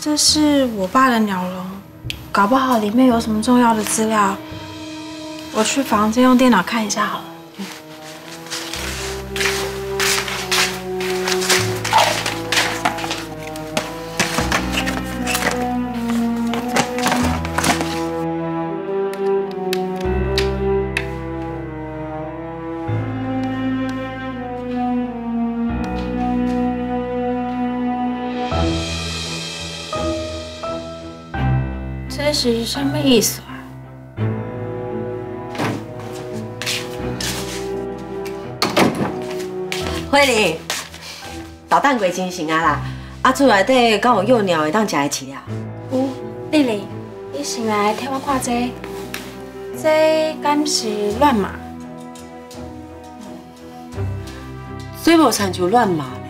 这是我爸的鸟笼，搞不好里面有什么重要的资料。我去房间用电脑看一下好了。是什么意思啊？慧玲，捣蛋鬼真行啊啦！啊，厝内底敢有幼鸟会当食的饲料？有，丽丽，你先来替我看这，这敢是乱码？水无参像乱码呢，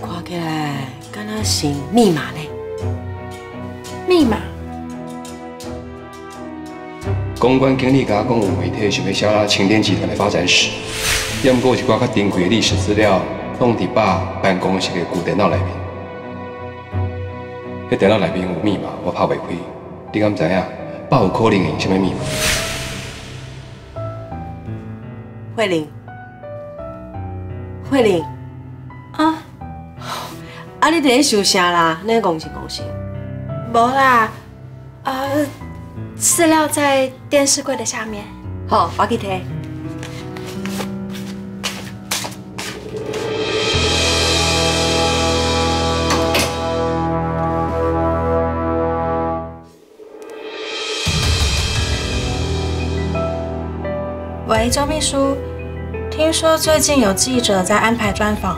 看起来敢若是密码呢。密码？公关经理甲我讲，有媒体想要写青天集团的发展史，要么有一寡较珍贵的历史资料，放伫爸办公室的旧电脑内面。迄电脑内面有密码，我拍袂开。你敢知影？爸有可能用什么密码？慧玲，慧玲，啊，啊，你伫咧想啥啦？那讲是讲是。没啦，呃，饲料在电视柜的下面。好，我去摕。喂，周秘书，听说最近有记者在安排专访，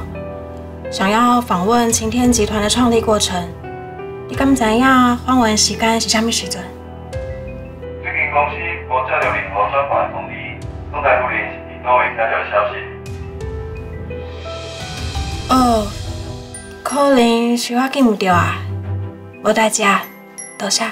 想要访问晴天集团的创立过程。你敢知影返还时间是啥物时阵？最近公司无接到任何专访的通知，总台夫人是哪位听到消息？哦，可能是我记唔到啊，无代志啊，多谢。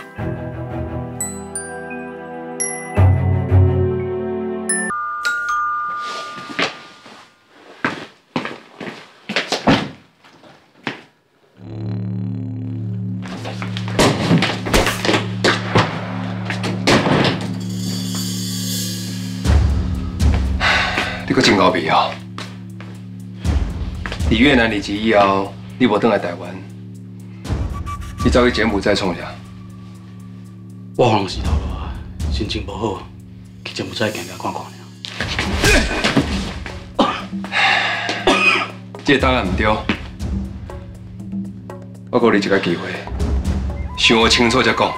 越南离职以后，你无返来台湾，你走去柬埔寨创啥？我可能是头路啊，心情不好，去柬埔寨行行看看尔。这个答案唔对，我给你一个机会，想清楚再讲。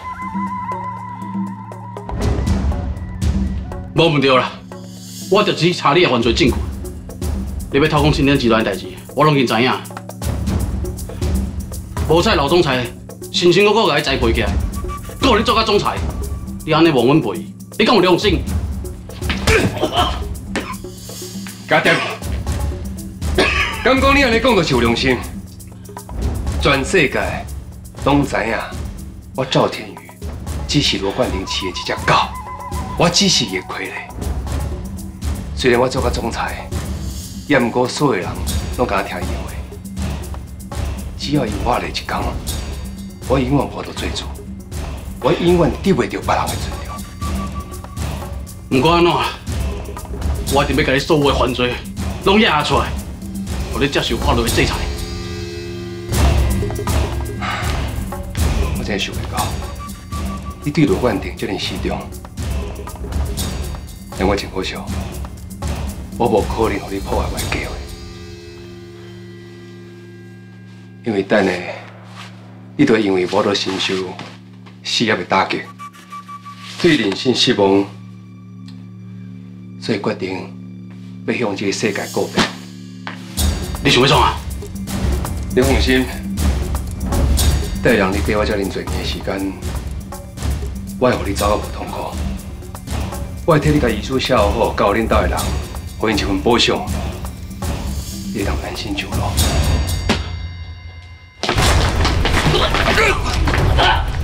无问题啦，我就只是查你的犯罪证据。你要偷讲青天集团的代志，我拢已经知影。无彩老总裁辛辛苦苦甲你栽培起来，搁你做甲总裁，你安尼忘恩背义，你敢有良心？加点，敢讲你安尼讲就是有良心？全世界拢知影，我赵天宇只是罗冠廷企业一只狗，我只是个傀儡。虽然我做甲总裁，也毋过所有人拢敢听伊的话。只要伊活了一天，我永远无到做主，我永远得袂到别人的尊重。唔管安怎，我一定要甲你所有的犯罪拢压出来，互你接受法律的制裁。我真想袂到，你对罗冠廷这么死忠，让我真可惜，我无可能让你破坏我的计划，因为等下你都因为我都承受事业的打击，对人生失望，所以决定要向这个世界告别。你想要创啊？你放心，待让你给我遮尔多年的时间，我会让你走到无痛苦。我会替你甲遗书写好，交恁兜的人，给因一份补偿，你会当安心上路。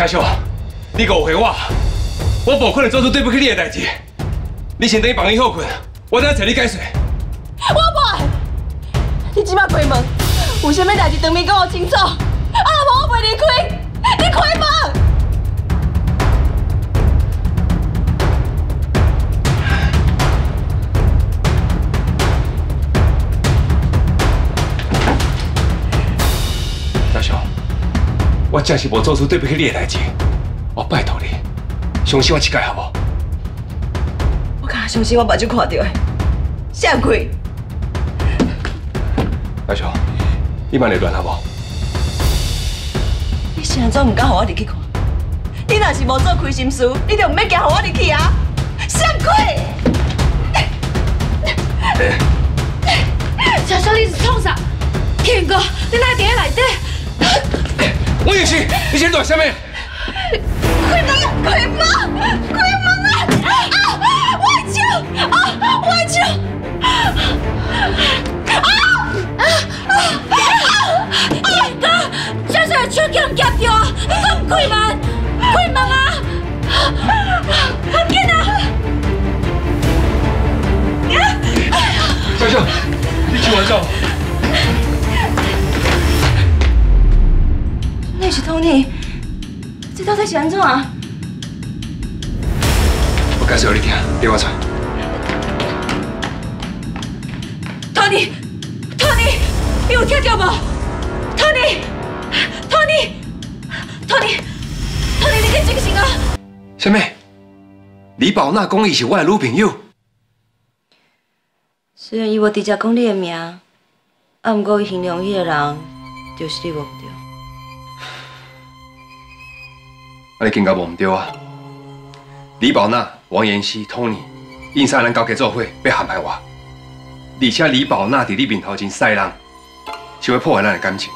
嘉秀，你误会我，我不可能做出对不起你的代志。你先等伊房间好困，我再找你解释。我不会，你即马开门，有啥物代志当面跟我清楚，阿无我袂离开，你开门！我真是无做出对不起你的代志，我拜托你，相信我一届好无？我敢相信我目睭看到的，闪开！嘉秀，你慢点乱好无？你现在怎唔敢互我入去看？你若是无做亏心事，你就唔要惊互我入去啊！闪开！小小你是创啥？天哥，你哪伫咧内底？我也是，你先躲下面。开门！鬼门！鬼门啊！啊！我救！啊！我手！给你听，电话出来。Tony，Tony，你有听到无？Tony，Tony，Tony，Tony，你给清醒啊！什么？李宝娜讲伊是我的女朋友，虽然伊无直接讲你的名，啊，毋过伊形容迄个人就是你，无毋对。啊，你更加无唔对啊！李宝娜、王妍希、Tony，因三人搞结做伙，要陷害我。而且李宝娜伫你面头前晒人，想要破坏咱的感情。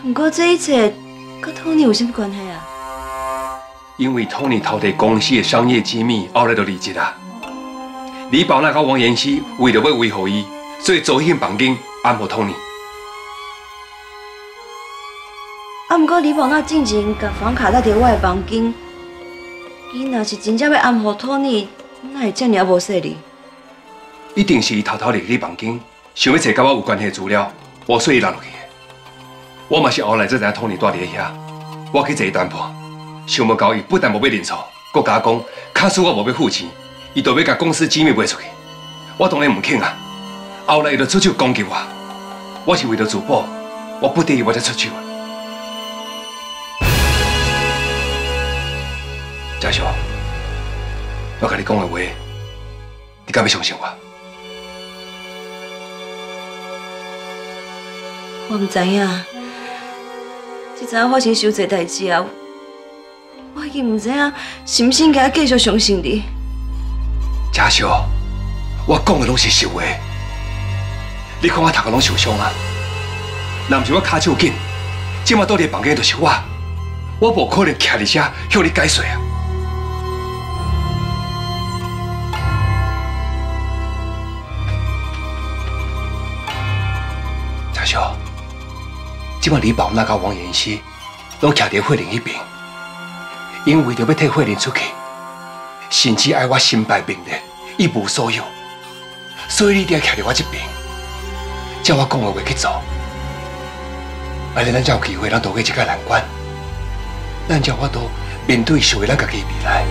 不过这一切跟 Tony 有什么关系啊？因为 Tony 偷摕公司的商业机密，后来就离职啦。李宝娜和王妍希为了要维护伊，所以走进房间安抚 Tony。啊，毋过李宝娜进前甲房卡带伫我的房间，伊若是真正要安抚 Tony，哪会遮尔无说理？一定是伊偷偷入你房间，想要找甲我有关系的资料，我所以落落去的。我嘛是后来才知影 Tony 住伫遐，我去坐谈判，想无到伊不但无要认错，搁甲讲，假使我无要付钱，伊就要甲公司机密卖出去。我当然唔肯啊，后来伊就出手攻击我，我是为了自保，我不得已我才出手的。嘉秀，我甲你讲的话，你敢要相信我？我毋知影，即阵发生伤济代志啊，我已经毋知影是毋是应该继续相信你。嘉秀，我讲的拢是实话。你看我头壳拢受伤啊，若毋是我骹手紧，即马倒伫房间就是我，我无可能徛伫遮向你解释啊。即马李宝娜甲王妍希拢徛伫慧玲迄边，因为着要替慧玲出去。甚至爱我身败名裂，一无所有，所以你一定要徛伫我这边，照我讲的话去做。安尼咱才有机会，咱渡过这个难关，咱才有法度面对属于咱家己的未来。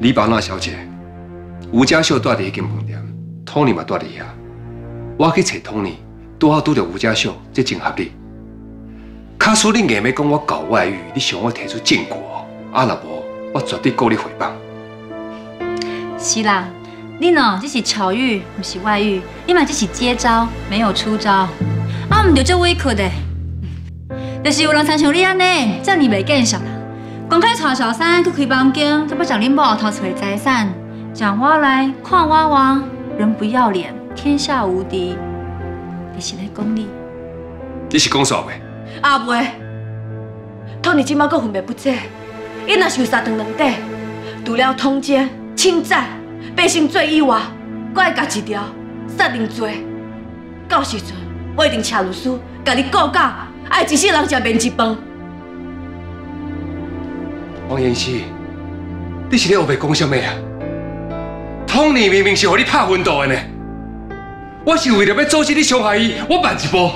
李宝娜小姐，吴家秀住伫一间饭店，Tony 嘛住伫遐。我去找 Tony，拄好拄着吴家秀，这真合理。卡叔，你硬要讲我搞外遇，你想我提出证据哦？啊，若无，我绝对告你诽谤。是啦，你喏这是巧遇，不是外遇；你嘛这是接招，没有出招。啊，唔着做委屈的，就是有人参像你安尼，这样袂见识啦。公开带小三去开房间，就要将恁某偷出的财产，讲我来看我我，人不要脸，天下无敌。你是在讲你？你是讲啥话？阿妹，托尼即马阁分别不济，伊若是有三长两短，除了通奸、侵占、百姓罪以外，我会加一条杀人罪。到时阵，我一定请律师，甲你告假，爱一世人食面一饭。王延熙，你是咧后白讲什么啊？托尼明明是互你拍昏倒的呢，我是为了要阻止你伤害伊，我慢一步。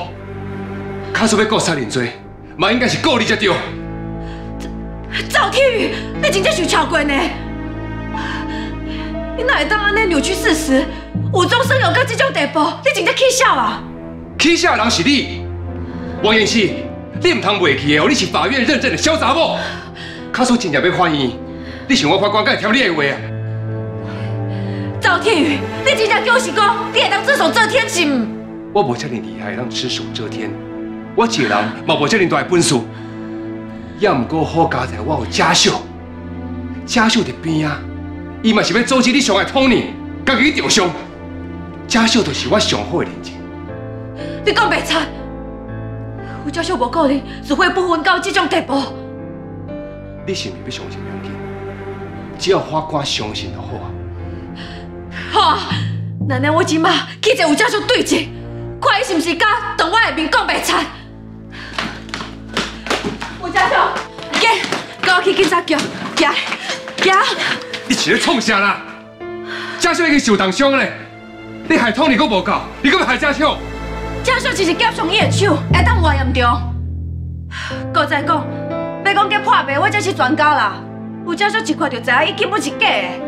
卡说要告杀人罪，嘛应该是告你才对。赵天宇，你真正想超过呢？你哪会当安尼扭曲事实？无中生有到这种地步，你真正气笑啊！气笑的人是你，王延熙，你唔通袂记的哦，你是法院认证的小查某。卡叔真正要反映，你想我法官敢会听你的话啊？赵天宇，你真正叫是讲，你会当只手遮天是唔？我无遮尔厉害，当只手遮天。我一个人嘛无遮尔大的本事，也毋过好佳在我有家秀，家秀伫边啊，伊嘛是要阻止你伤害托尼，家己去受伤。家秀就是我上好的人情。你讲袂差，有家秀无可能只会不分到这种地步。你是毋是要相信良心？只要法官相信就好啊。好啊，那那我即马去找吴教授对质，看伊是毋是敢当我的面讲白贼。吴教授，给，跟我去警察局，行，行。你是咧创啥啦？家秀已经受重伤咧，你害托尼阁无够，你阁要害家秀？教授只是夹伤伊的手，会当活严重。搁再讲，要讲叫破病，我才是专家啦。吴教授一看就知影，伊根本是假的。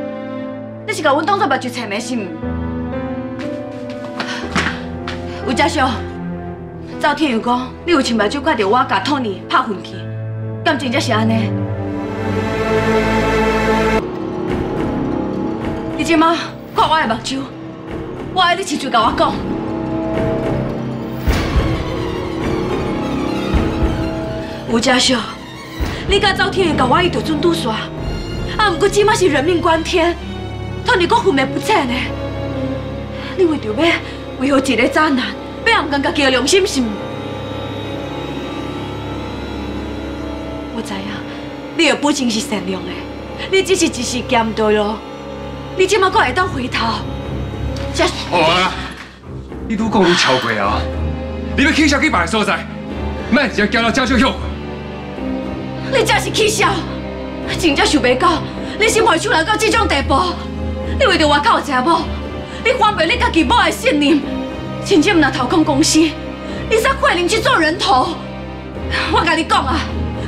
你是甲阮当作目睭青的是毋？吴教授，赵天宇讲，你有亲目睭看到我甲托尼拍昏去，敢真正是安尼？你即马看我的目睭，我爱你亲嘴甲我讲。吴家秀，你甲赵天宇甲我伊就准拄煞，啊，毋过即马是人命关天，托尼阁昏迷不醒呢。你为着要维护一个渣男，要暗甘家己的良心是毋？我知影，你的本性是善良的，你只是一时咸对咯。你即马阁会当回头，这好啊！你愈讲愈超过啊！你要起笑去别个所在，莫直接行到家秀休。你真是气消，真正想袂到，你心会出来到这种地步。你为着外口的某，你反背你家己某的信任，甚至唔拿掏空公司，你使慧玲去做人头。我甲你讲啊，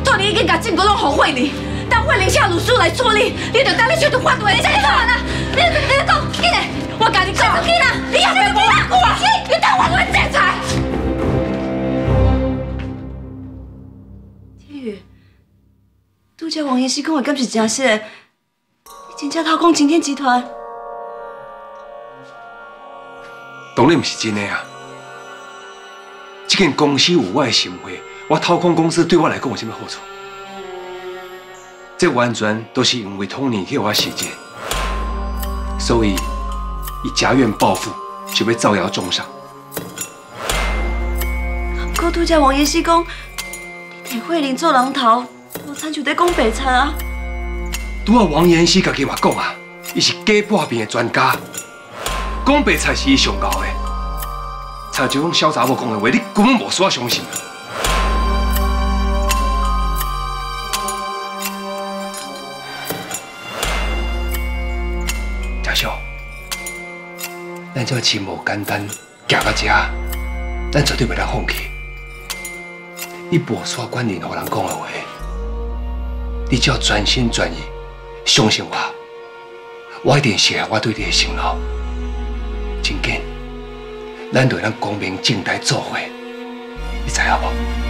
托你已经把证据拢给慧玲，等慧玲请律师来处理，你就当你去到法院，你才去做啊！你你讲，紧嘞！我甲你讲，紧啦！你要不要我啊？你等我会制裁？天宇。拄则王医师讲的敢是真实的？你真正偷讲晴天集团？当然不是真的啊！这间公司有我的心血，我掏空公司对我来讲有什么好处？这完全都是因为托尼给我洗劫，所以以家怨报复，就要造谣中伤。可拄则王医师讲，你替慧玲做人头。我参就在讲白菜啊！拄啊，王延熙家己话讲啊，伊是假破病的专家，讲白菜是伊上高的。差就讲小查某讲的话，你根本无需要相信。嘉秀，咱这真无简单，行到这，咱绝对袂当放弃。你无需要管任何人讲的话。你只要专心专意，相信我，我一定实现我对你的承诺。真紧，咱对咱光明正大做伙，你知影无？